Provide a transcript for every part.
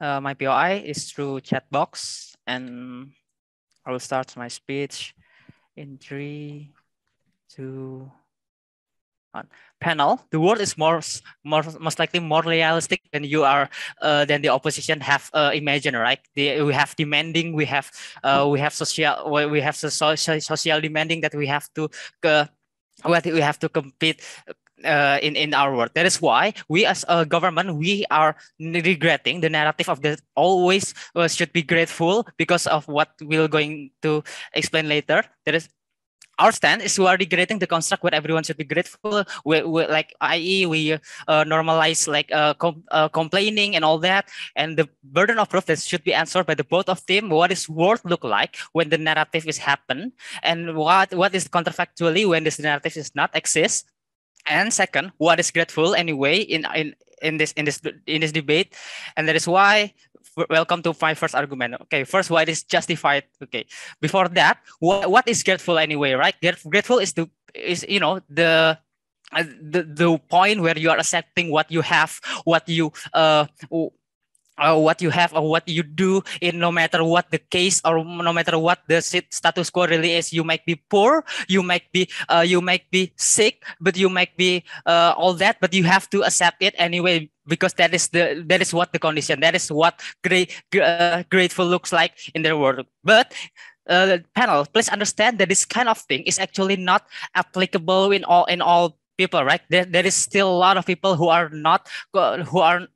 Uh, my POI is through chat box and I will start my speech in three, two, one. Panel, the world is more, more most likely more realistic than you are uh, than the opposition have uh, imagined, right? The, we have demanding, we have uh, we have social, we have social social demanding that we have to uh, we have to compete uh, in in our world. That is why we as a government we are regretting the narrative of the always uh, should be grateful because of what we're going to explain later. That is our stand is we are regretting the construct where everyone should be grateful. We, we like i.e. we uh, normalize like uh, com- uh, complaining and all that, and the burden of proof that should be answered by the both of them. What is world look like when the narrative is happen, and what what is counterfactually when this narrative is not exist. And second, what is grateful anyway in in in this in this in this debate, and that is why welcome to my first argument. Okay, first, why it is justified? Okay, before that, what, what is grateful anyway, right? Grateful is the is you know the uh, the the point where you are accepting what you have, what you uh uh, what you have or what you do in no matter what the case or no matter what the status quo really is. You might be poor you might be uh, you might be sick but you might be uh, all that but you have to accept it anyway because that is the that is what the condition that is what great uh, grateful looks like in their world. But uh, panel please understand that this kind of thing is actually not applicable in all in all people right? There, there is still a lot of people who are not who are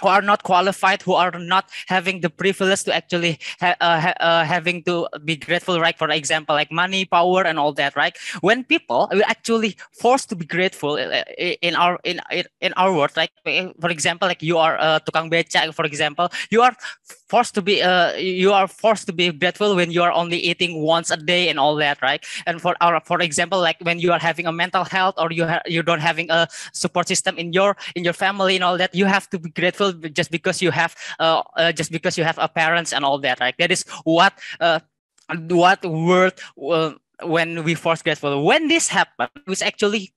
who are not qualified, who are not having the privilege to actually ha- uh, ha- uh, having to be grateful, right? For example, like money, power, and all that, right? When people are actually forced to be grateful uh, in our in in our world, like for example, like you are uh, tukang beca, for example, you are forced to be uh you are forced to be grateful when you are only eating once a day and all that, right? And for our for example, like when you are having a mental health or you you don't having a support system in your in your family and all that, you have to be grateful just because you have uh, uh, just because you have a parents and all that right? That is what uh, what word uh, when we force grateful when this happens which actually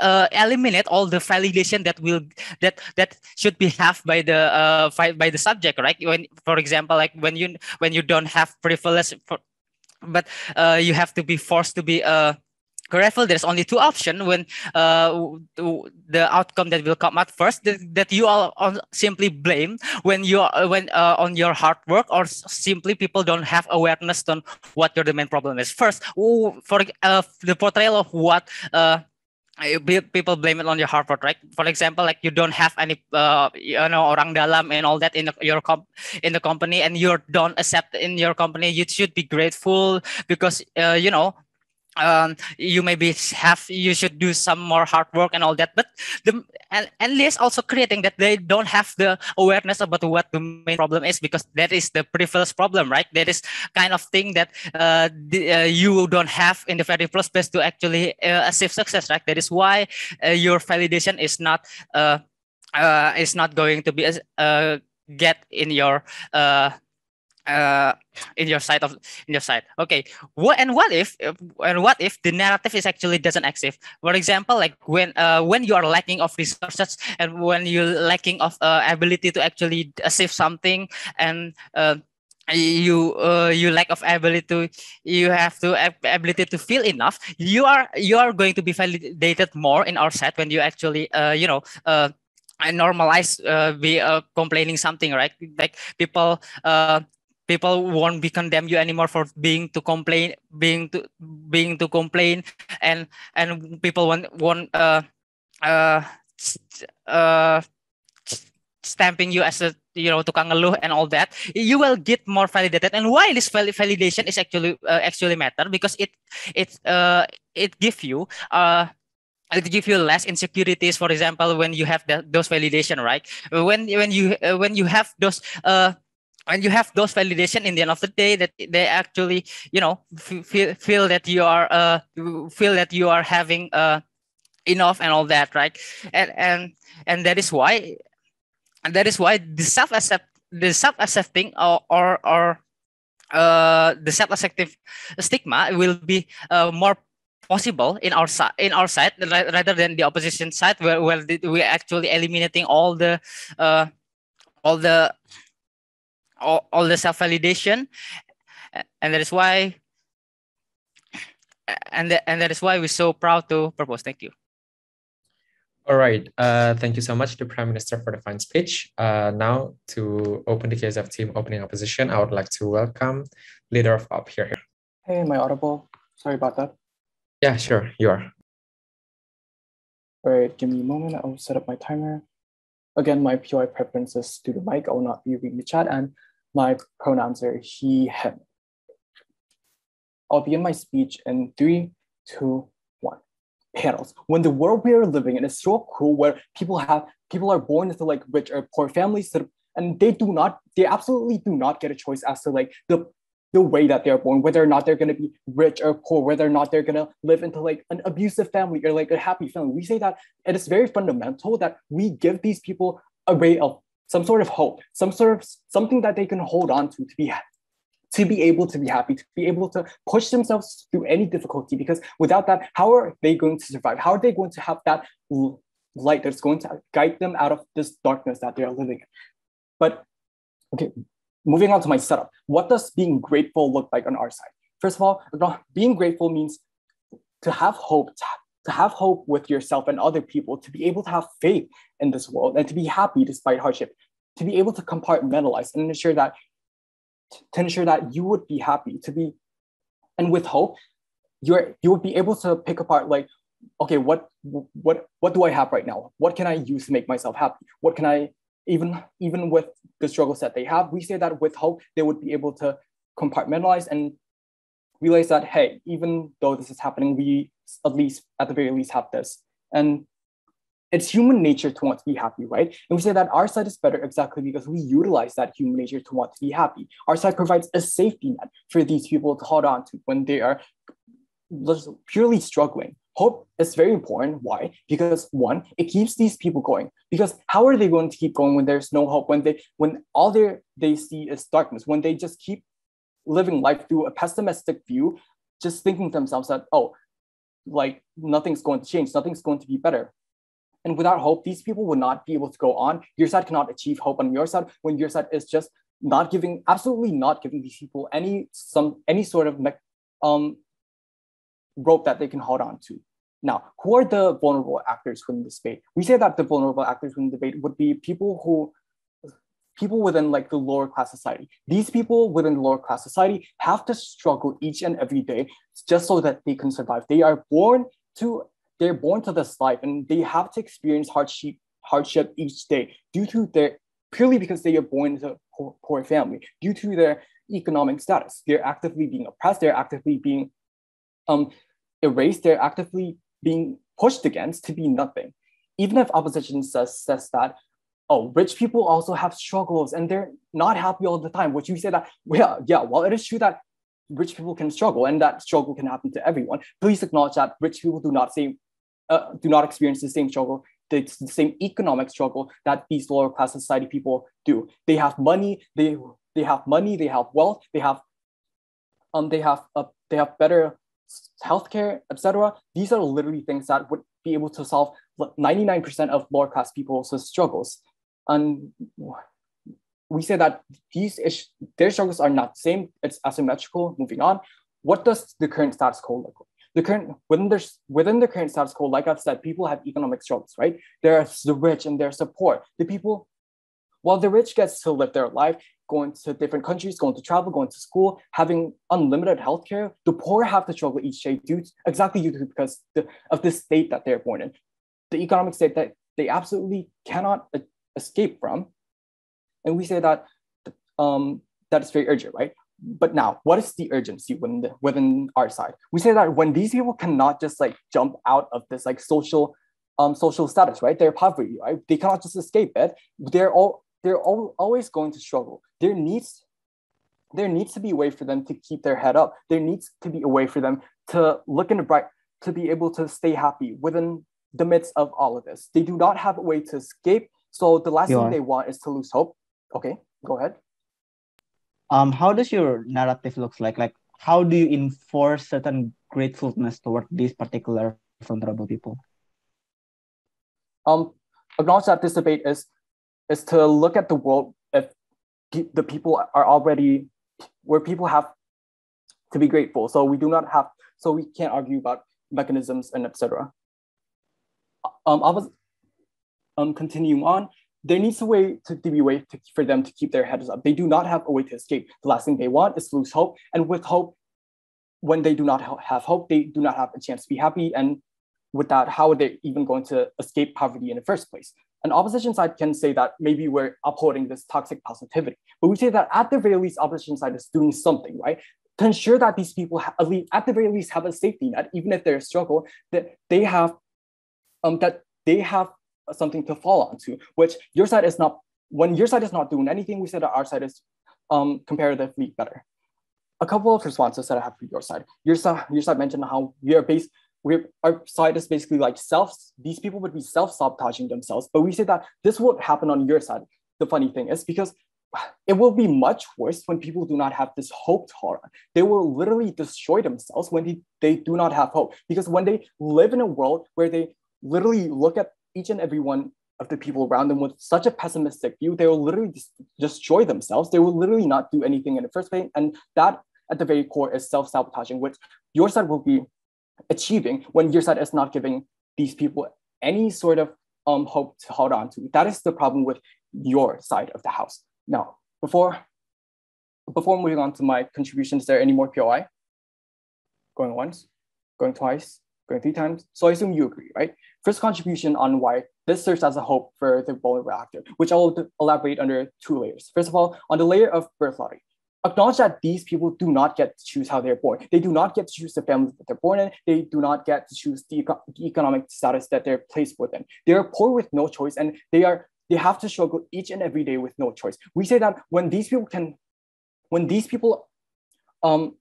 uh, eliminate all the validation that will that that should be have by the uh, by the subject right? When for example like when you when you don't have privilege for, but uh, you have to be forced to be uh grateful there's only two options when uh, the outcome that will come at first that, that you all simply blame when you are when uh, on your hard work or simply people don't have awareness on what your the main problem is first for uh, the portrayal of what uh, people blame it on your hard work, right? For example, like you don't have any, uh, you know, orang dalam and all that in the, your comp in the company, and you don't accept in your company. You should be grateful because, uh, you know, um, you maybe have you should do some more hard work and all that but the and, and least also creating that they don't have the awareness about what the main problem is because that is the privilege problem right? That is kind of thing that uh, the, uh, you don't have in the very first place to actually uh, achieve success right? That is why uh, your validation is not uh, uh, is not going to be uh, get in your uh, in your side of in your side okay what and what if and what if the narrative is actually doesn't exist? For example like when uh, when you are lacking of resources and when you're lacking of uh, ability to actually achieve something and uh, you uh, you lack of ability to you have to ability to feel enough you are you are going to be validated more in our set when you actually uh, you know uh, normalize uh, be uh, complaining something right? Like people uh, people won't be condemn you anymore for being to complain being to being to complain. And and people won't won't uh uh uh stamping you as a you know tukang ngeluh and all that. You will get more validated. And why this validation is actually uh, actually matter? Because it it uh it give you uh it give you less insecurities. For example when you have the, those validation right? When when you uh, when you have those uh and you have those validation in the end of the day that they actually you know feel feel that you are uh feel that you are having uh enough and all that right? And and and that is why and that is why the self accept the self accepting or or, or uh the self acceptive stigma will be uh, more possible in our side in our side rather than the opposition side where, where we're actually eliminating all the uh all the all, all the self-validation and that is why and, the, and that is why we're so proud to propose thank you all right. Uh, thank you so much to Prime Minister for the fine speech. Uh, now, to open the KSF team opening opposition, I would like to welcome leader of Opp here. Hey, my audible? Sorry about that. Yeah, sure, you are. All right, give me a moment. I'll set up my timer. Again, my POI preference is to the mic. I will not be reading the chat, and my pronouns are he, him. I'll begin my speech in three, two, one. Panels. When the world we are living in is so cruel, where people have people are born into like rich or poor families, and they do not, they absolutely do not get a choice as to like the the way that they're born, whether or not they're going to be rich or poor, whether or not they're going to live into like an abusive family or like a happy family. We say that it is very fundamental that we give these people a way of some sort of hope, some sort of something that they can hold on to to be to be able to be happy, to be able to push themselves through any difficulty. Because without that, how are they going to survive? How are they going to have that light that's going to guide them out of this darkness that they are living in? But okay, moving on to my setup. What does being grateful look like on our side? First of all, being grateful means to have hope, to have hope with yourself and other people, to be able to have faith in this world and to be happy despite hardship, to be able to compartmentalize and ensure that to ensure that you would be happy, to be and with hope, you're you would be able to pick apart like, okay, what what what do I have right now? What can I use to make myself happy? What can I even even with the struggles that they have, we say that with hope, they would be able to compartmentalize and realize that, hey, even though this is happening, we at least, at the very least, have this. And it's human nature to want to be happy, right? And we say that our side is better exactly because we utilize that human nature to want to be happy. Our side provides a safety net for these people to hold on to when they are purely struggling hope is very important. Why? Because one, it keeps these people going. Because how are they going to keep going when there's no hope? When they when all they they see is darkness? When they just keep living life through a pessimistic view, just thinking to themselves that oh, like nothing's going to change, nothing's going to be better. And without hope, these people will not be able to go on. Your side cannot achieve hope on your side when your side is just not giving, absolutely not giving these people any some any sort of um rope that they can hold on to. Now, who are the vulnerable actors within the debate? We say that the vulnerable actors within the debate would be people who people within like the lower class society. These people within the lower class society have to struggle each and every day just so that they can survive. They are born to they're born to this life and they have to experience hardship hardship each day due to their purely because they are born into a poor, poor family, due to their economic status. They're actively being oppressed, they're actively being um, erased, they're actively being pushed against to be nothing. Even if opposition says, says that, oh, rich people also have struggles and they're not happy all the time, which you say that, well, yeah, well, it is true that rich people can struggle and that struggle can happen to everyone. Please acknowledge that rich people do not same, uh, do not experience the same struggle, the, the same economic struggle that these lower class society people do. They have money, they they have money, they have wealth, they have um they have a, they have better healthcare, etc. These are literally things that would be able to solve 99% of lower class people's struggles. And we say that these issues, their struggles are not the same, it's asymmetrical. Moving on, what does the current status quo look like? The current within the within the current status quo, like I've said, people have economic struggles, right? There's the rich and their support. The people, while the rich gets to live their life, going to different countries, going to travel, going to school, having unlimited healthcare. The poor have to struggle each day due to, exactly due to because the, of the state that they're born in, the economic state that they absolutely cannot escape from. And we say that um, that is very urgent, right? But now, what is the urgency within the, within our side? We say that when these people cannot just like jump out of this like social um, social status, right? Their poverty, right? They cannot just escape it. They're all they're all, always going to struggle. There needs there needs to be a way for them to keep their head up. There needs to be a way for them to look in the bright, to be able to stay happy within the midst of all of this. They do not have a way to escape. So the last you thing are. they want is to lose hope. Okay, go ahead. Um, how does your narrative looks like? Like, how do you enforce certain gratefulness toward these particular vulnerable people? Um, acknowledge that this debate is is to look at the world if the people are already where people have to be grateful. So we do not have, so we can't argue about mechanisms and etc. Um, I was um, continuing on. There needs a way to, to be a way to, for them to keep their heads up. They do not have a way to escape. The last thing they want is to lose hope, and with hope, when they do not have hope, they do not have a chance to be happy. And with that, how are they even going to escape poverty in the first place? An opposition side can say that maybe we're upholding this toxic positivity, but we say that at the very least, opposition side is doing something, right? To ensure that these people ha- at, least, at the very least have a safety net, even if they're a struggle, that they have um, that they have something to fall onto, which your side is not, when your side is not doing anything, we say that our side is um, comparatively better. A couple of responses that I have for your side. Your side, your side mentioned how we are based we're, our side is basically like self, these people would be self-sabotaging themselves, but we say that this won't happen on your side. The funny thing is because it will be much worse when people do not have this hope. They will literally destroy themselves when they, they do not have hope. Because when they live in a world where they literally look at each and every one of the people around them with such a pessimistic view, they will literally just destroy themselves. They will literally not do anything in the first place. And that at the very core is self-sabotaging, which your side will be achieving when your side is not giving these people any sort of um, hope to hold on to. That is the problem with your side of the house. Now, before before moving on to my contributions, is there any more POI? Going once, going twice, going three times. So I assume you agree, right? First contribution on why this serves as a hope for the vulnerable actor, which I will elaborate under two layers. First of all, on the layer of birth lottery acknowledge that these people do not get to choose how they're born. They do not get to choose the family that they're born in. They do not get to choose the, eco- the economic status that they're placed within. They are poor with no choice, and they are they have to struggle each and every day with no choice. We say that when these people can, when these people, um,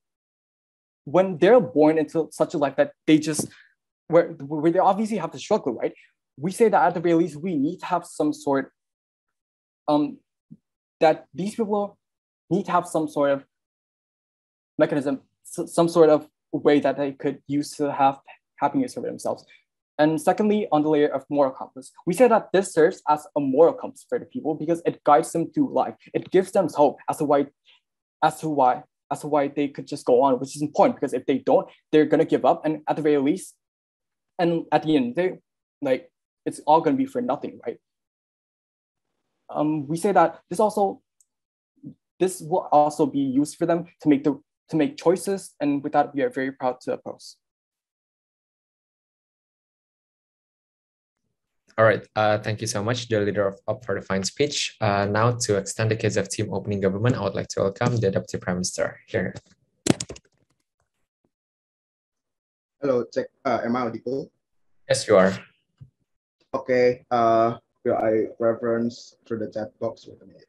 when they're born into such a life that they just where where they obviously have to struggle, right? We say that at the very least we need to have some sort, um, that these people need to have some sort of mechanism, some sort of way that they could use to have happiness for themselves. And secondly, on the layer of moral compass, we say that this serves as a moral compass for the people because it guides them through life. It gives them hope as to why, as to why, as to why they could just go on, which is important because if they don't, they're gonna give up. And at the very least, and at the end, they like it's all gonna be for nothing, right? Um, we say that this also this will also be used for them to make the to make choices, and with that, we are very proud to oppose. All right, uh, thank you so much, the leader of Opp for the Fine speech. Uh, now to extend the case of team opening government, I would like to welcome the Deputy Prime Minister here. Hello, check. Uh, am I audible? Yes, you are. Okay. Uh, will I reference through the chat box? with a minute.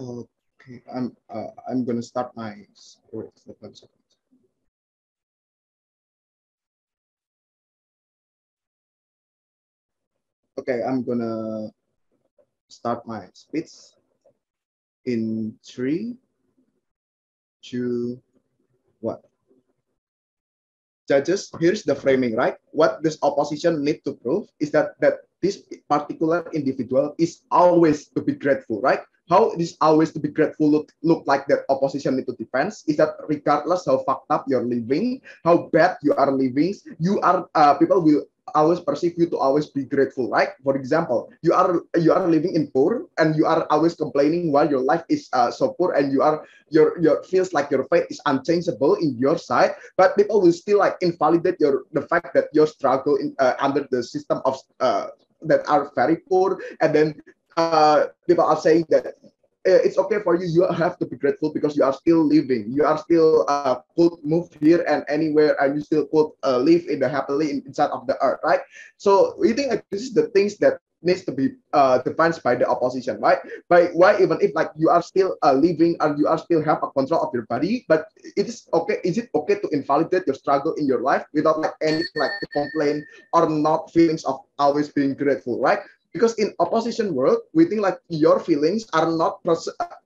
Okay, I'm uh, I'm gonna start my wait Okay, I'm gonna start my speech in three, two, one. Judges, here's the framing, right? What this opposition need to prove is that that this particular individual is always to be grateful, right? how it is always to be grateful look, look like that opposition need to defend is that regardless how fucked up you're living, how bad you are living, you are uh, people will always perceive you to always be grateful. Like for example you are you are living in poor and you are always complaining while your life is uh, so poor and you are your your feels like your fate is unchangeable in your side but people will still like invalidate your the fact that your struggle in uh, under the system of uh, that are very poor. And then uh, people are saying that it's okay for you. You have to be grateful because you are still living. You are still uh, could move here and anywhere, and you still could uh, live in the happily inside of the earth, right? So we think like, this is the things that needs to be uh, defended by the opposition, right? By why even if like you are still uh, living and you are still have a control of your body, but it is okay. Is it okay to invalidate your struggle in your life without like any like complaint or not feelings of always being grateful, right? Because in opposition world we think like your feelings are not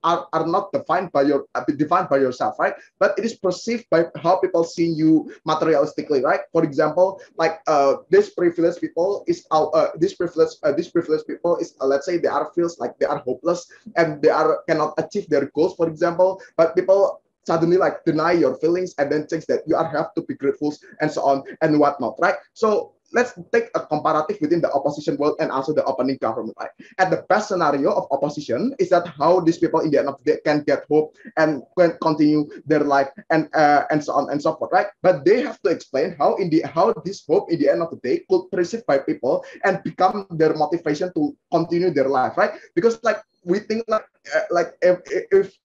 are, are not defined by your uh, defined by yourself right? But it is perceived by how people see you materialistically right? For example like uh this privileged people is uh, uh this privileged uh, this privileged people is uh, let's say they are feels like they are hopeless and they are cannot achieve their goals for example. But people suddenly like deny your feelings and then thinks that you are have to be grateful and so on and whatnot, right? So let's take a comparative within the opposition world and also the opening government. Right? At the best scenario of opposition is that how these people in the end of the day can get hope and can continue their life and uh, and so on and so forth, right? But they have to explain how in the how this hope in the end of the day could perceived by people and become their motivation to continue their life, right? Because like we think like uh, like if, if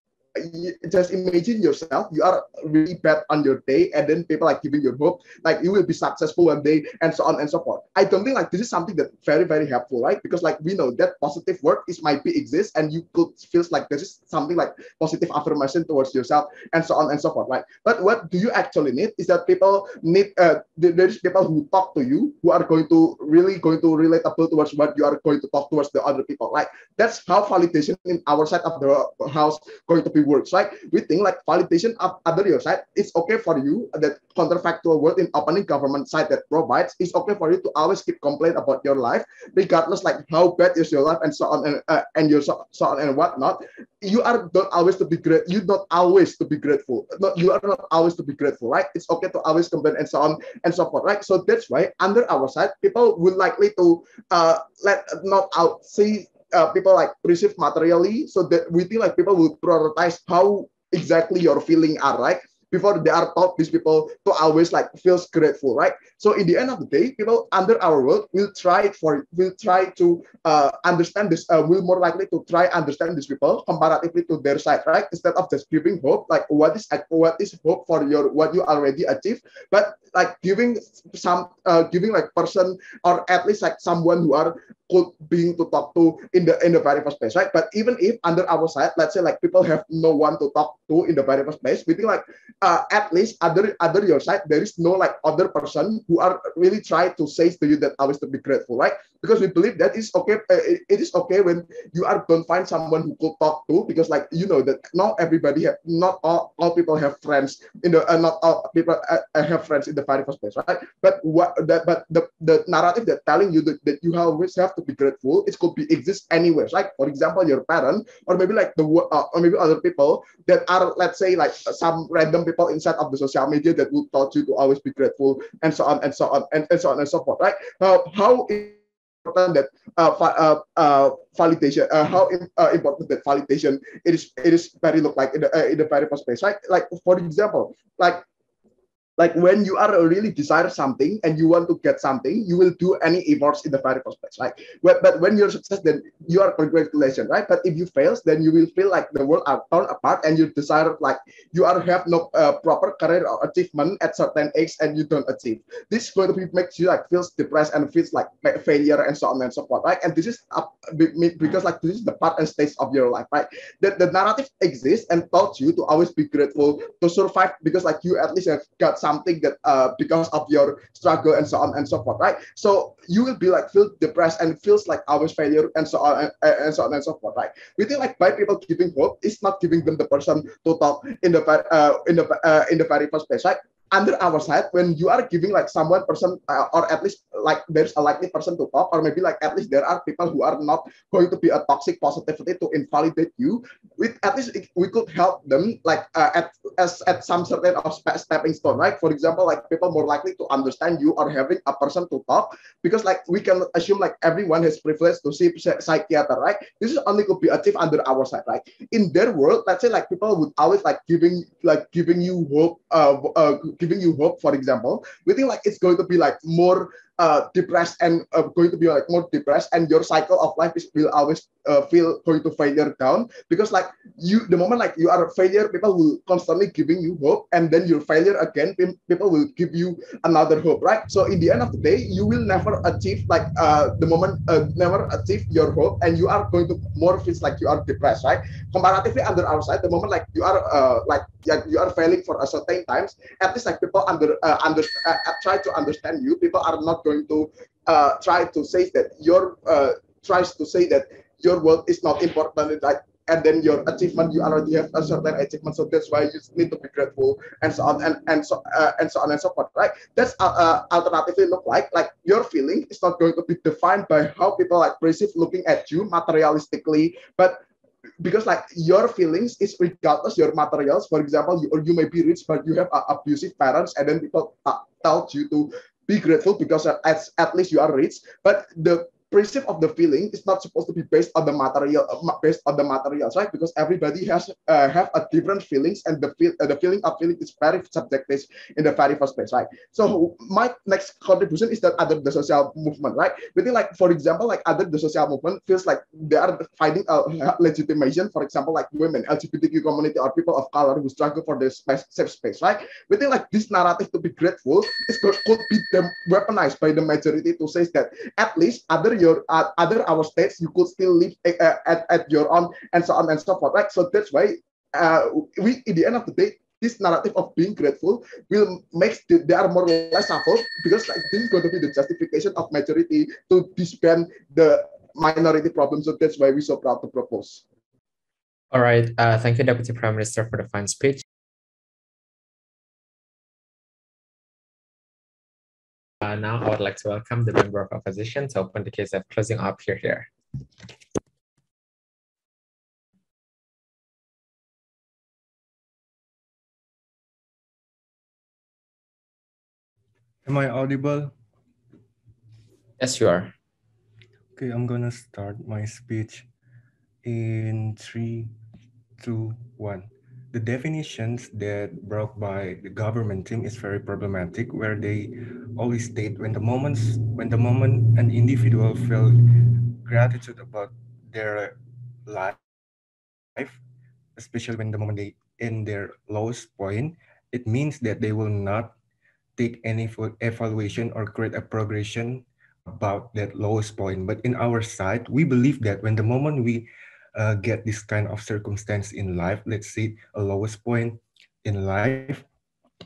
just imagine yourself you are really bad on your day and then people like giving you hope like you will be successful one day and so on and so forth. I don't think like this is something that very very helpful right? Because like we know that positive word is might be exist and you could feels like this is something like positive affirmation towards yourself and so on and so forth right? But what do you actually need is that people need uh, there's people who talk to you who are going to really going to relatable towards what you are going to talk towards the other people like that's how validation in our side of the house going to be works, right? We think like validation of other your side, it's okay for you that counterfactual word in opening government side that provides, it's okay for you to always keep complain about your life, regardless like how bad is your life and so on and uh, and your so, so on and whatnot. You are not always to be great. You not always to be grateful. Not you are not always to be grateful, right? It's okay to always complain and so on and so forth, right? So that's why under our side, people will likely to uh let not out see uh, people like perceive materially so that we think like people will prioritize how exactly your feeling are right before they are taught these people to always like feels grateful right? So in the end of the day people under our world will try for will try to uh, understand this uh, will more likely to try understand these people comparatively to their side right? Instead of just giving hope like what is what is hope for your what you already achieved? But like giving some uh, giving like person or at least like someone who are could being to talk to in the in the very first place, right? But even if under our side, let's say like people have no one to talk to in the very first place, we think like uh, at least other other your side there is no like other person who are really try to say to you that I was to be grateful, right? Because we believe that is okay. Uh, it, is okay when you are don't find someone who could talk to because like you know that not everybody have not all, all people have friends in the uh, not all people uh, uh have friends in the very first place, right? But what that but the the narrative that telling you that, that you always have to be grateful. It could be exist anywhere. Like for example, your parent, or maybe like the uh, or maybe other people that are let's say like some random people inside of the social media that will taught you to always be grateful and so on and so on and, and so on and so forth. Right? Uh, how important that uh, uh, uh, validation, how uh, important that validation it is, it is very look like in the, in the very first place, right? Like for example, like like when you are really desire something and you want to get something, you will do any efforts in the very first place, right? But, but when you're success, then you are congratulations, right? But if you fails, then you will feel like the world are torn apart and you desire like you are have no uh, proper career or achievement at certain age and you don't achieve. This is going to be makes you like feels depressed and feels like failure and so on and so forth, right? And this is because like this is the part and stage of your life, right? That the narrative exists and taught you to always be grateful to survive because like you at least have got some something that uh, because of your struggle and so on and so forth, right? So you will be like feel depressed and feels like always failure and so on and, and so on and so forth, right? We think like by people giving hope is not giving them the person to talk in the uh, in the uh, in the very first place, right? Under our side when you are giving like someone person uh, or at least like there's a likely person to talk or maybe like at least there are people who are not going to be a toxic positivity to invalidate you with at least we could help them like uh, at as at some certain of stepping stone right? For example like people more likely to understand you or having a person to talk because like we can assume like everyone has privilege to see psychiatrist right? This is only could be achieved under our side right? In their world let's say like people would always like giving like giving you hope uh, uh giving you hope, for example, we think like it's going to be like more uh, depressed and uh, going to be like more depressed and your cycle of life is will always uh, feel going to failure down because like you the moment like you are a failure people will constantly giving you hope and then your failure again people will give you another hope right? So in the end of the day you will never achieve like uh, the moment uh, never achieve your hope and you are going to more feels like you are depressed right? Comparatively under our side the moment like you are uh, like you are failing for a certain times at least like people under uh, under uh, try to understand you people are not going to uh, try to say that your uh, tries to say that your work is not important, like and then your achievement you already have a certain achievement so that's why you need to be grateful and so on and and so uh, and so on and so forth right? That's uh, uh, alternatively look like like your feeling is not going to be defined by how people like perceive looking at you materialistically but because like your feelings is regardless your materials for example you, or you may be rich but you have uh, abusive parents and then people uh, tell you to be grateful because at, at least you are rich. But the principle of the feeling is not supposed to be based on the material uh, based on the materials right? Because everybody has uh, have a different feelings and the feel uh, the feeling of feeling is very subjective in the very first place right? So my next contribution is that other the social movement right? Within like for example like other the social movement feels like they are finding a legitimation for example like women lgbtq community or people of color who struggle for their space, safe space right? Within like this narrative to be grateful is could be weaponized by the majority to say that at least other your uh, other our states, you could still live uh, at, at your own and so on and so forth, right? So that's why uh, we, in the end of the day, this narrative of being grateful will make the, they are more or less suffer because like this is going to be the justification of majority to disband the minority problem. So that's why we're so proud to propose. All right. Uh, thank you, Deputy Prime Minister, for the fine speech. Uh, now I would like to welcome the member of opposition to open the case of closing Opp here here. Am I audible? Yes, you are. Okay, I'm gonna start my speech in three, two, one the definitions that brought by the government team is very problematic where they always state when the moments when the moment an individual feel gratitude about their life especially when the moment they in their lowest point it means that they will not take any evaluation or create a progression about that lowest point. But in our side we believe that when the moment we uh, get this kind of circumstance in life, let's say a lowest point in life,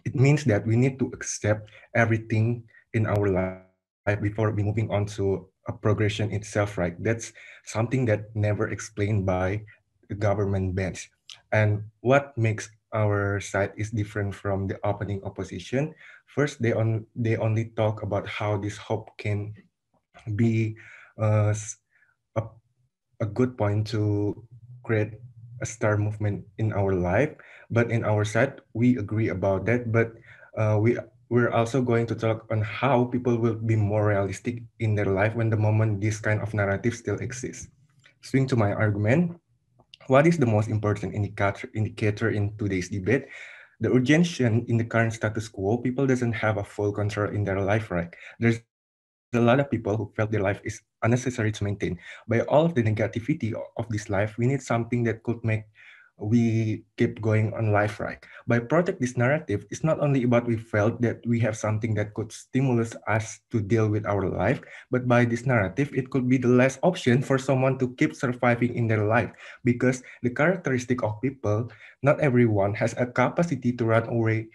it means that we need to accept everything in our life before we moving on to a progression itself, right? That's something that never explained by the government bench. And what makes our side is different from the opening opposition. First, they on they only talk about how this hope can be uh, a good point to create a star movement in our life. But in our side, we agree about that. But uh, we we're also going to talk on how people will be more realistic in their life when the moment this kind of narrative still exists. Swing to my argument. What is the most important indicator, indicator in today's debate? The urgency in the current status quo, people doesn't have a full control in their life, right? There's a lot of people who felt their life is unnecessary to maintain. By all of the negativity of this life, we need something that could make we keep going on life right by protect this narrative it's not only about we felt that we have something that could stimulate us to deal with our life but by this narrative it could be the last option for someone to keep surviving in their life because the characteristic of people not everyone has a capacity to run away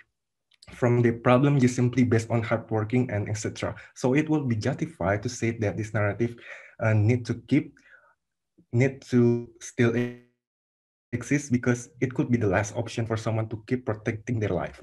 from the problem just simply based on hard working and etc. So it will be justified to say that this narrative uh, need to keep, need to still exist because it could be the last option for someone to keep protecting their life.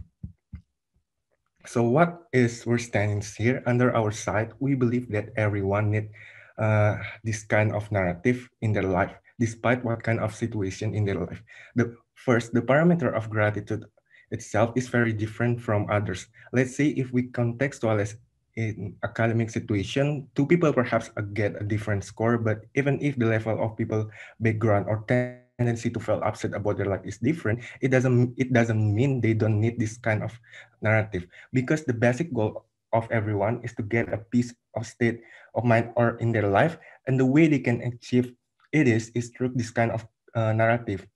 So what is we're standing here under our side, we believe that everyone need uh, this kind of narrative in their life, despite what kind of situation in their life. The first, the parameter of gratitude itself is very different from others. Let's say if we contextualize in academic situation, two people perhaps get a different score, but even if the level of people background or tendency to feel upset about their life is different, it doesn't it doesn't mean they don't need this kind of narrative because the basic goal of everyone is to get a peace of state of mind or in their life, and the way they can achieve it is is through this kind of uh, narrative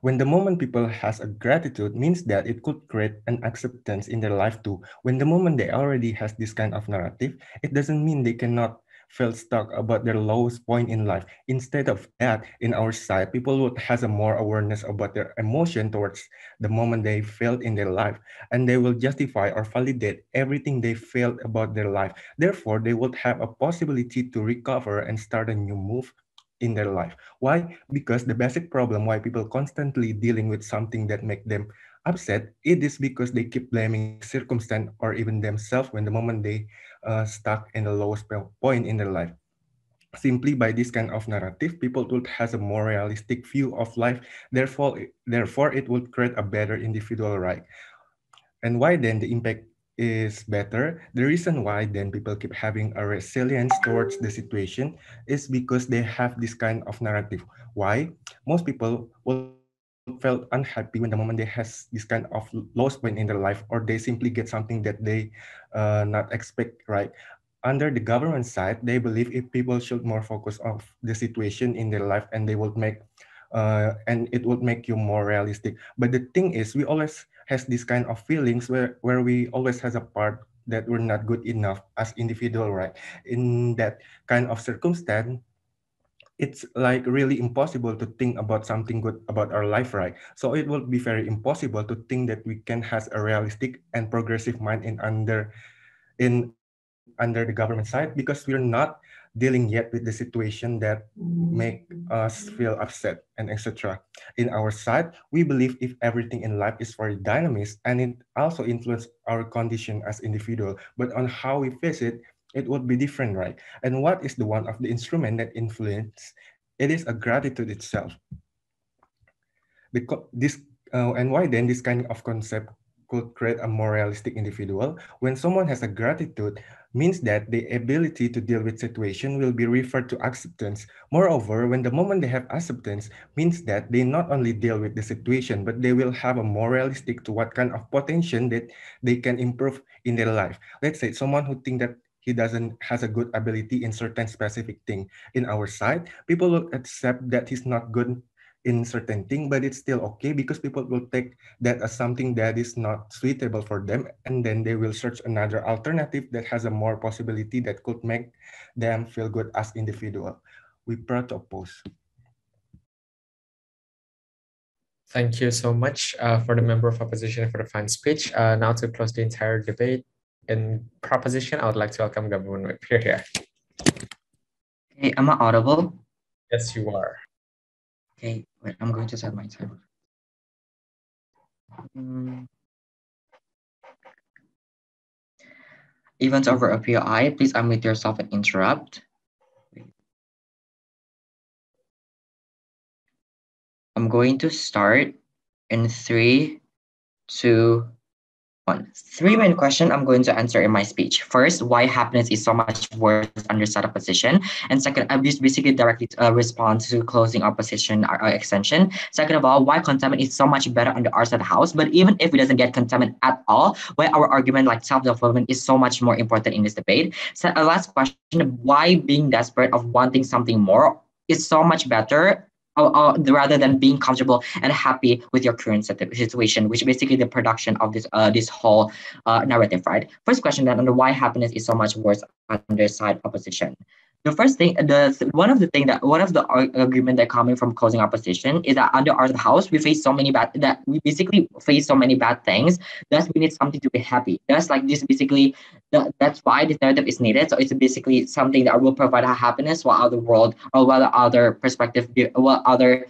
when the moment people has a gratitude means that it could create an acceptance in their life too. When the moment they already has this kind of narrative, it doesn't mean they cannot feel stuck about their lowest point in life. Instead of that, in our side, people would has a more awareness about their emotion towards the moment they felt in their life, and they will justify or validate everything they felt about their life. Therefore, they would have a possibility to recover and start a new move in their life. Why? Because the basic problem why people constantly dealing with something that make them upset, it is because they keep blaming circumstance or even themselves when the moment they uh, stuck in the lowest point in their life. Simply by this kind of narrative, people would has a more realistic view of life. Therefore, therefore it would create a better individual right. And why then the impact is better. The reason why then people keep having a resilience towards the situation is because they have this kind of narrative. Why? Most people will felt unhappy when the moment they has this kind of loss point in their life or they simply get something that they uh, not expect right under the government side they believe if people should more focus on the situation in their life and they would make uh, and it would make you more realistic but the thing is we always has this kind of feelings where where we always has a part that we're not good enough as individual right in that kind of circumstance it's like really impossible to think about something good about our life, right? So it will be very impossible to think that we can have a realistic and progressive mind in under in under the government side because we're not dealing yet with the situation that make us feel upset and etc. In our side, we believe if everything in life is very dynamic and it also influence our condition as individual, but on how we face it, it would be different, right? And what is the one of the instrument that influence? It is a gratitude itself. Because this uh, and why then this kind of concept could create a more realistic individual. When someone has a gratitude, means that the ability to deal with situation will be referred to acceptance. Moreover, when the moment they have acceptance, means that they not only deal with the situation, but they will have a more realistic to what kind of potential that they can improve in their life. Let's say someone who think that he doesn't has a good ability in certain specific thing in our side people will accept that he's not good in certain thing but it's still okay because people will take that as something that is not suitable for them and then they will search another alternative that has a more possibility that could make them feel good as individual we proud to oppose Thank you so much uh, for the member of opposition for the fine speech. Uh, now to close the entire debate, in proposition, I would like to welcome Gabun Whip here. Hey, am I audible? Yes, you are. Okay, wait, I'm going to set my timer. Mm. Events over API, please unmute yourself and interrupt. I'm going to start in three, two, one. Three main question I'm going to answer in my speech. First, why happiness is so much worse under set opposition. And second, I just basically directly uh, respond to closing opposition uh, extension. Second of all, why contentment is so much better under our side house. But even if we doesn't get contentment at all, why our argument like self-development is so much more important in this debate. So, uh, last question, why being desperate of wanting something more is so much better rather than being comfortable and happy with your current situation, which basically the production of this uh, this whole uh, narrative, right? First question then, under why happiness is so much worse under side opposition the first thing the one of the thing that one of the agreement that coming from closing opposition is that under our house we face so many bad that we basically face so many bad things that we need something to be happy. That's like this basically that, that's why this narrative is needed. So it's basically something that will provide happiness while other world or while other perspective while other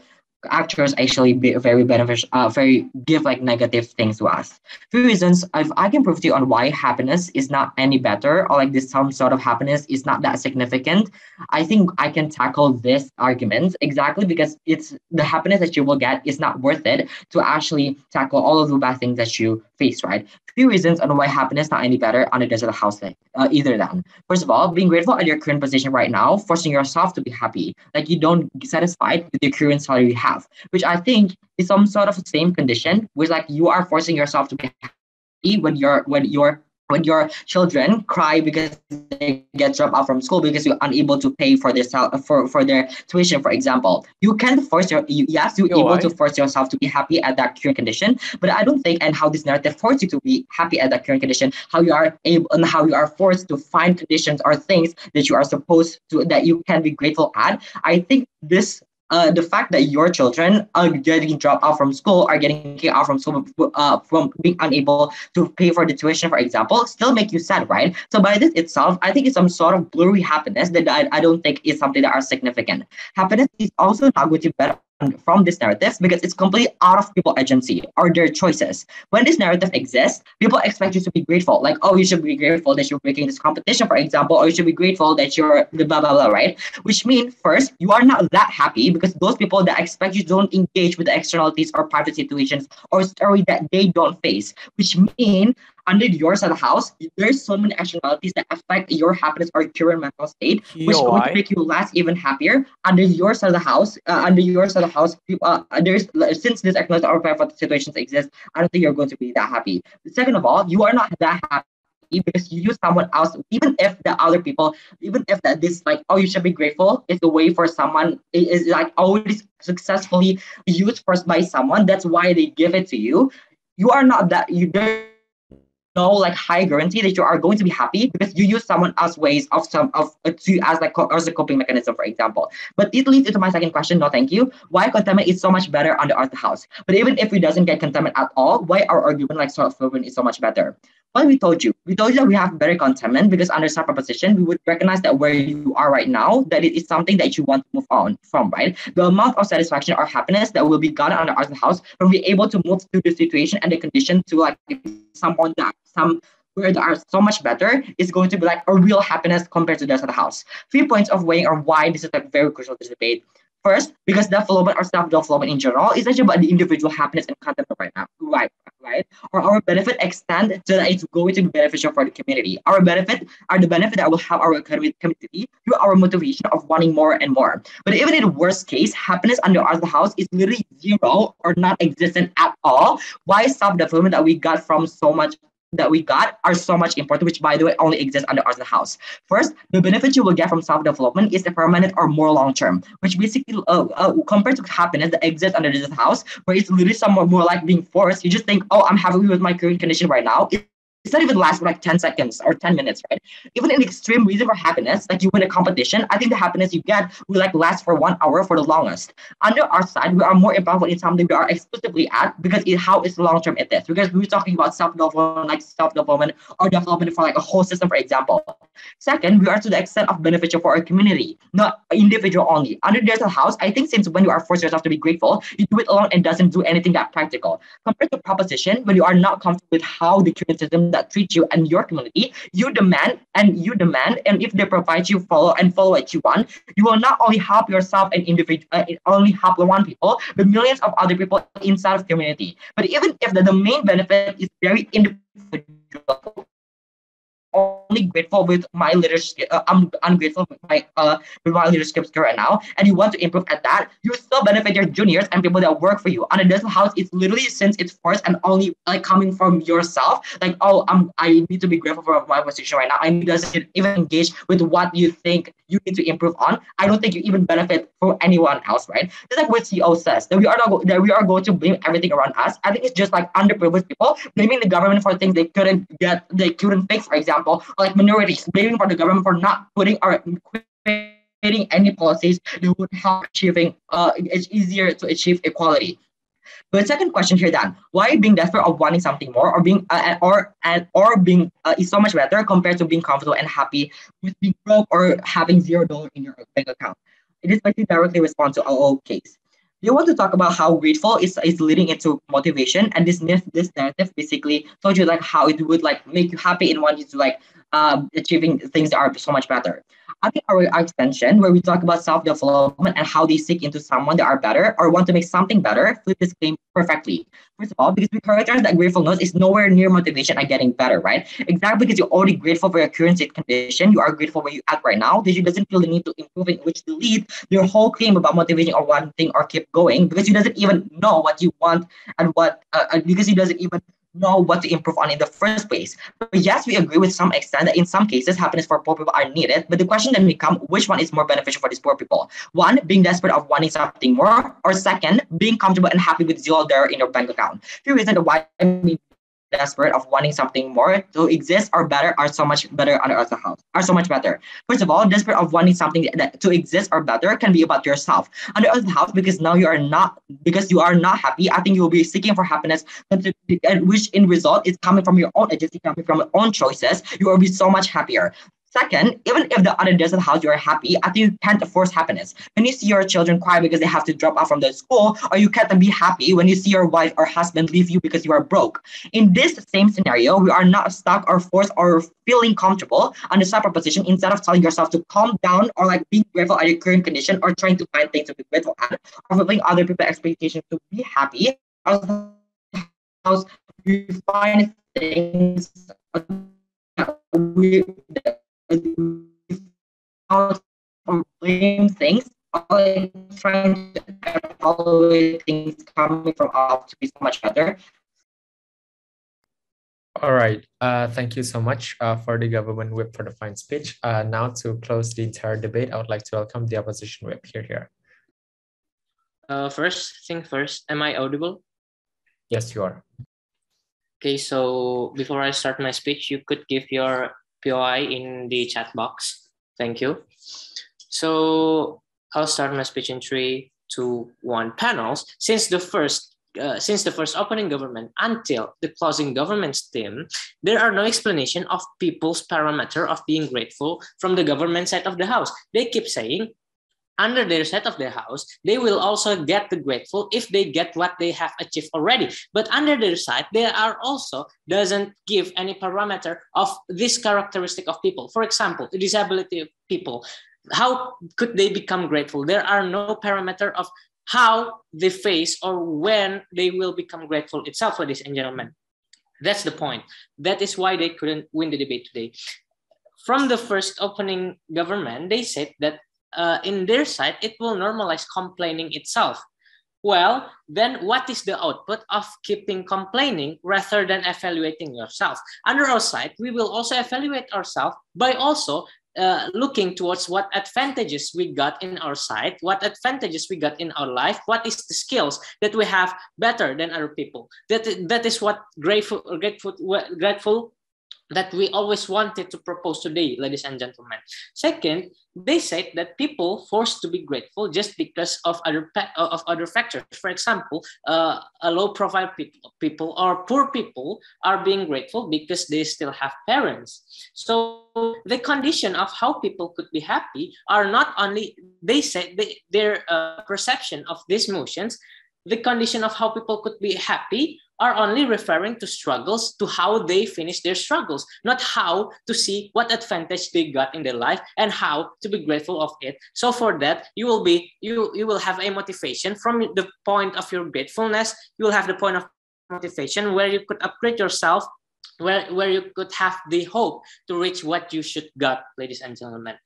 actors actually be very beneficial, uh, very give like negative things to us. Few reasons, if I can prove to you on why happiness is not any better or like this some sort of happiness is not that significant, I think I can tackle this argument exactly because it's the happiness that you will get is not worth it to actually tackle all of the bad things that you face, right? Few reasons on why happiness not any better on a desert house uh, either than. First of all, being grateful at your current position right now, forcing yourself to be happy. Like you don't get satisfied with the current salary you have, which I think is some sort of same condition, where like you are forcing yourself to be happy when you're when you're when your children cry because they get dropped out from school because you're unable to pay for their for, for their tuition, for example, you can force your you, yes, you're Yo, able to force yourself to be happy at that current condition. But I don't think and how this narrative forces you to be happy at that current condition, how you are able and how you are forced to find conditions or things that you are supposed to that you can be grateful at. I think this uh, the fact that your children are getting dropped out from school, are getting kicked out from school, uh, from being unable to pay for the tuition, for example, still make you sad, right? So by this itself, I think it's some sort of blurry happiness that I, I don't think is something that are significant. Happiness is also not going to better from this narrative because it's completely out of people agency or their choices. When this narrative exists, people expect you to be grateful. Like, oh, you should be grateful that you're breaking this competition, for example, or you should be grateful that you're the blah blah blah, right? Which means first, you are not that happy because those people that expect you don't engage with the externalities or private situations or story that they don't face, which mean under your side of the house, there's so many externalities that affect your happiness or current mental state, which is going to make you less even happier. Under your side of the house, uh, under your side of the house, you- uh, there's since this external or private situations exist, I don't think you're going to be that happy. Second of all, you are not that happy because you use someone else, even if the other people, even if that this like, oh, you should be grateful is the way for someone is like always successfully used first by someone. That's why they give it to you. You are not that you there's no like high guarantee that you are going to be happy because you use someone else's ways of some of uh, to as like co- as a coping mechanism, for example. But it leads into my second question. No, thank you. Why contentment is so much better under Art House? But even if we doesn't get contentment at all, why our argument like self-fulfillment is so much better? Well, we told you. We told you that we have better contentment because under some proposition, we would recognize that where you are right now, that it is something that you want to move on from, right? The amount of satisfaction or happiness that will be gotten under Art House when we're able to move through the situation and the condition to like someone that some where they are so much better is going to be like a real happiness compared to the rest of the house. Three points of weighing are why this is like very crucial to debate. First, because development or self-development in general is actually about the individual happiness and contentment right now, right? Right? Or our benefit extend so that it's going to be beneficial for the community. Our benefit are the benefit that will help our community through our motivation of wanting more and more. But even in the worst case, happiness under the house is literally zero or not existent at all. Why self-development that we got from so much that we got are so much important, which by the way only exists under the house. First, the benefit you will get from self-development is a permanent or more long-term, which basically uh, uh, compared to happiness that exists under this house, where it's literally somewhat more like being forced. You just think, oh, I'm happy with my current condition right now. It's not even last for like 10 seconds or 10 minutes, right? Even an extreme reason for happiness, like you win a competition, I think the happiness you get will like last for one hour for the longest. Under our side, we are more involved in something we are exclusively at because it how is long term it is. Because we're talking about self-development, like self-development or development for like a whole system, for example. Second, we are to the extent of beneficial for our community, not individual only. Under there's a house, I think since when you are forced yourself to be grateful, you do it alone and doesn't do anything that practical. Compared to proposition, when you are not comfortable with how the current system that treats you and your community, you demand and you demand, and if they provide you follow and follow what you want, you will not only help yourself and individual, uh, only help the one people, but millions of other people inside of community. But even if the, the main benefit is very individual, only grateful with my leadership. Uh, I'm ungrateful with my uh with my leadership skill right now, and you want to improve at that. You still benefit your juniors and people that work for you. On a desert house, it's literally since it's first and only like coming from yourself. Like, oh, I'm I need to be grateful for my position right now. I need to even engage with what you think you need to improve on. I don't think you even benefit from anyone else, right? Just like what CEO says that we are not that we are going to blame everything around us. I think it's just like underprivileged people blaming the government for things they couldn't get, they couldn't fix, for example, like minorities blaming for the government for not putting or creating any policies that would help achieving uh it's easier to achieve equality. But second question here, Dan, why being desperate of wanting something more, or being uh, or and or being uh, is so much better compared to being comfortable and happy with being broke or having zero dollar in your bank account? It is likely directly respond to our case. You want to talk about how grateful is, is leading into motivation, and this myth, this narrative basically told you like how it would like make you happy and want you to like um, achieving things that are so much better. I think our, extension, where we talk about self-development and how they seek into someone that are better or want to make something better, flip this game perfectly. First of all, because we characterize that gratefulness is nowhere near motivation and getting better, right? Exactly because you're already grateful for your current state condition, you are grateful where you at right now, that you doesn't feel the need to improve it, which delete your whole claim about motivation or one thing or keep going because you doesn't even know what you want and what uh, uh, because he doesn't even know what to improve on in the first place. But yes, we agree with some extent that in some cases happiness for poor people are needed. But the question then becomes which one is more beneficial for these poor people? One, being desperate of wanting something more, or second, being comfortable and happy with zero there in your bank account. Few reasons why desperate of wanting something more to exist or better are so much better under other house are so much better. First of all, desperate of wanting something that to exist or better can be about yourself. Under other house, because now you are not because you are not happy, I think you will be seeking for happiness, which in result is coming from your own agency, coming from your own choices. You will be so much happier. Second, even if the other doesn't house you are happy, I think you can't force happiness. When you see your children cry because they have to drop out from the school, or you can't be happy when you see your wife or husband leave you because you are broke. In this same scenario, we are not stuck or forced or feeling comfortable on the separate position instead of telling yourself to calm down or like be grateful at your current condition or trying to find things to be grateful at or fulfilling other people's expectations to be happy. We find things we blame things, like trying to follow things coming from off to be so much better. All right. Uh, thank you so much uh, for the government whip for the fine speech. Uh, now to close the entire debate, I would like to welcome the opposition whip here. Here. Uh, first thing first, am I audible? Yes, you are. Okay, so before I start my speech, you could give your POI in the chat box. Thank you. So I'll start my speech in three, two, one panels. Since the first uh, since the first opening government until the closing government's team, there are no explanation of people's parameter of being grateful from the government side of the house. They keep saying under their set of their house, they will also get the grateful if they get what they have achieved already. But under their side, there are also doesn't give any parameter of this characteristic of people. For example, disability people. How could they become grateful? There are no parameter of how they face or when they will become grateful itself, ladies and gentlemen. That's the point. That is why they couldn't win the debate today. From the first opening government, they said that uh, in their side, it will normalize complaining itself. Well, then what is the output of keeping complaining rather than evaluating yourself? Under our side, we will also evaluate ourselves by also uh, looking towards what advantages we got in our side, what advantages we got in our life, what is the skills that we have better than other people. That, that is what grateful, grateful, grateful that we always wanted to propose today, ladies and gentlemen. Second, they said that people forced to be grateful just because of other of other factors. For example, uh, a low profile people, people or poor people are being grateful because they still have parents. So the condition of how people could be happy are not only they said they, their uh, perception of these motions. The condition of how people could be happy are only referring to struggles to how they finish their struggles, not how to see what advantage they got in their life and how to be grateful of it. So for that, you will be you you will have a motivation from the point of your gratefulness. You will have the point of motivation where you could upgrade yourself, where where you could have the hope to reach what you should got, ladies and gentlemen.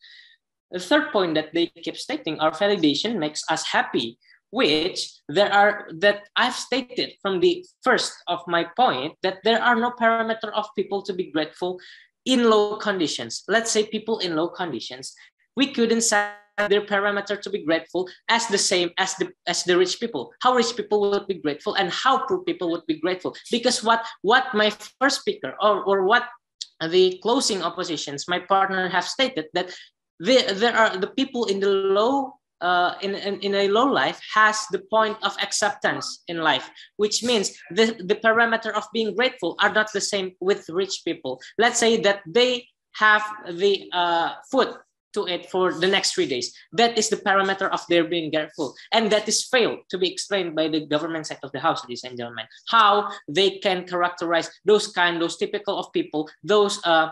The third point that they keep stating, our validation makes us happy which there are that I've stated from the first of my point that there are no parameter of people to be grateful in low conditions. Let's say people in low conditions, we couldn't set their parameter to be grateful as the same as the as the rich people. How rich people would be grateful and how poor people would be grateful. Because what what my first speaker or, or what the closing oppositions, my partner have stated that there, there are the people in the low uh, in, in, in a low life has the point of acceptance in life, which means the, the parameter of being grateful are not the same with rich people. Let's say that they have the uh, food to eat for the next three days. That is the parameter of their being grateful. And that is failed to be explained by the government side of the house, ladies and gentlemen. How they can characterize those kind, those typical of people, those uh,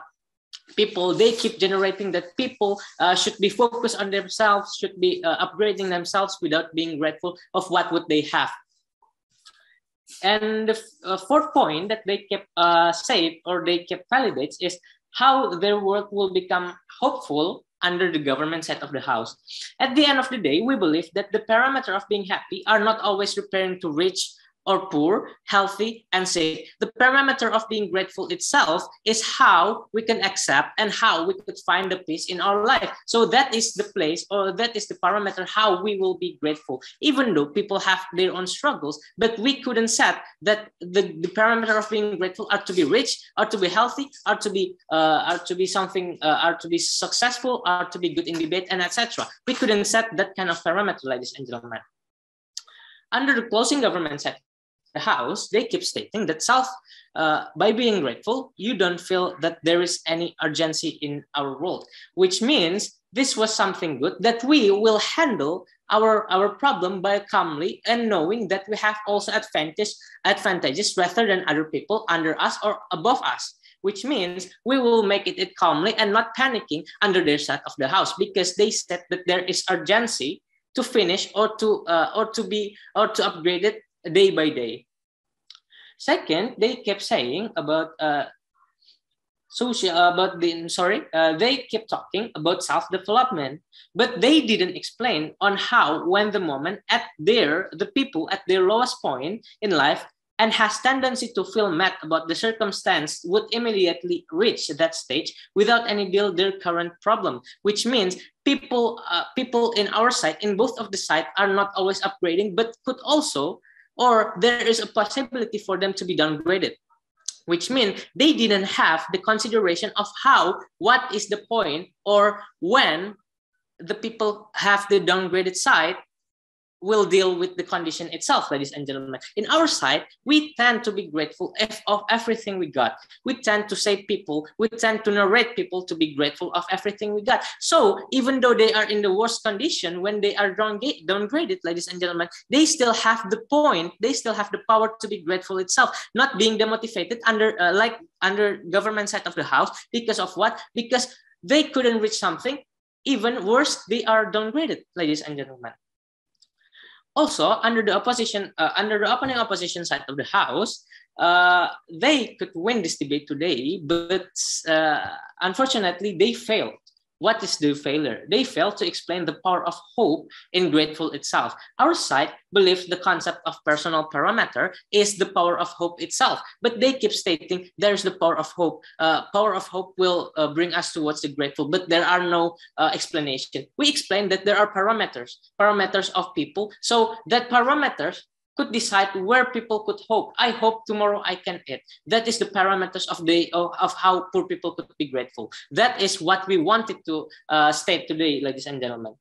people they keep generating that people uh, should be focused on themselves should be uh, upgrading themselves without being grateful of what would they have and the uh, fourth point that they kept uh, safe or they kept validates is how their work will become hopeful under the government set of the house. At the end of the day, we believe that the parameter of being happy are not always referring to rich or poor, healthy, and sick. The parameter of being grateful itself is how we can accept and how we could find the peace in our life. So that is the place or that is the parameter how we will be grateful, even though people have their own struggles. But we couldn't set that the, the parameter of being grateful are to be rich, are to be healthy, are to be uh, are to be something, uh, are to be successful, are to be good in debate, and etc. We couldn't set that kind of parameter, ladies and gentlemen. Under the closing government sector, the house, they keep stating that self, uh, by being grateful, you don't feel that there is any urgency in our world, which means this was something good that we will handle our, our problem by calmly and knowing that we have also advantage, advantages rather than other people under us or above us which means we will make it, it calmly and not panicking under their side of the house because they said that there is urgency to finish or to uh, or to be or to upgrade it day by day. Second, they kept saying about uh, social about the sorry uh, they kept talking about self-development but they didn't explain on how when the moment at their the people at their lowest point in life and has tendency to feel mad about the circumstance would immediately reach that stage without any deal their current problem which means people uh, people in our side in both of the side are not always upgrading but could also or there is a possibility for them to be downgraded which means they didn't have the consideration of how what is the point or when the people have the downgraded side will deal with the condition itself, ladies and gentlemen. In our side, we tend to be grateful of everything we got. We tend to say people, we tend to narrate people to be grateful of everything we got. So even though they are in the worst condition, when they are downgraded, ladies and gentlemen, they still have the point, they still have the power to be grateful itself, not being demotivated under uh, like under government side of the house because of what? Because they couldn't reach something even worse, they are downgraded, ladies and gentlemen. Also, under the opposition, uh, under the opening opposition side of the House, uh, they could win this debate today, but uh, unfortunately, they failed what is the failure? They fail to explain the power of hope in grateful itself. Our side believes the concept of personal parameter is the power of hope itself, but they keep stating there's the power of hope. Uh, power of hope will uh, bring us towards the grateful, but there are no uh, explanation. We explain that there are parameters, parameters of people. So that parameters could decide where people could hope. I hope tomorrow I can eat. That is the parameters of the of, of how poor people could be grateful. That is what we wanted to uh, state today, ladies and gentlemen.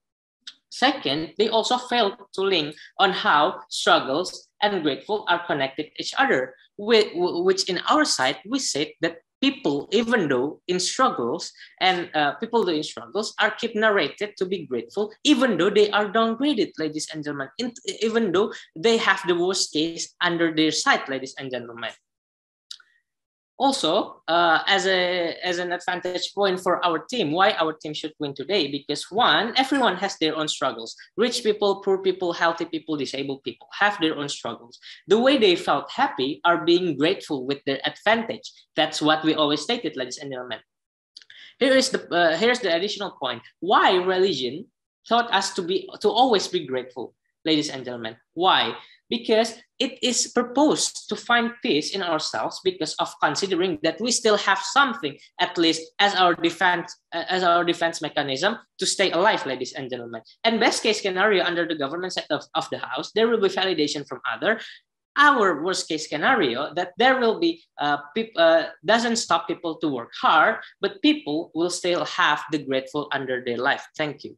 Second, they also failed to link on how struggles and grateful are connected each other, with which in our side, we said that people, even though in struggles and uh, people in struggles are keep narrated to be grateful, even though they are downgraded, ladies and gentlemen, in, even though they have the worst case under their side, ladies and gentlemen also uh, as a as an advantage point for our team why our team should win today? Because one everyone has their own struggles. Rich people poor people healthy people disabled people have their own struggles. The way they felt happy are being grateful with their advantage. That's what we always stated ladies and gentlemen. Here is the uh, here's the additional point. Why religion taught us to be to always be grateful ladies and gentlemen? Why? Because it is proposed to find peace in ourselves because of considering that we still have something at least as our defense as our defense mechanism to stay alive ladies and gentlemen. And best case scenario under the government set of, of the house there will be validation from other. Our worst case scenario that there will be uh, uh, doesn't stop people to work hard but people will still have the grateful under their life. Thank you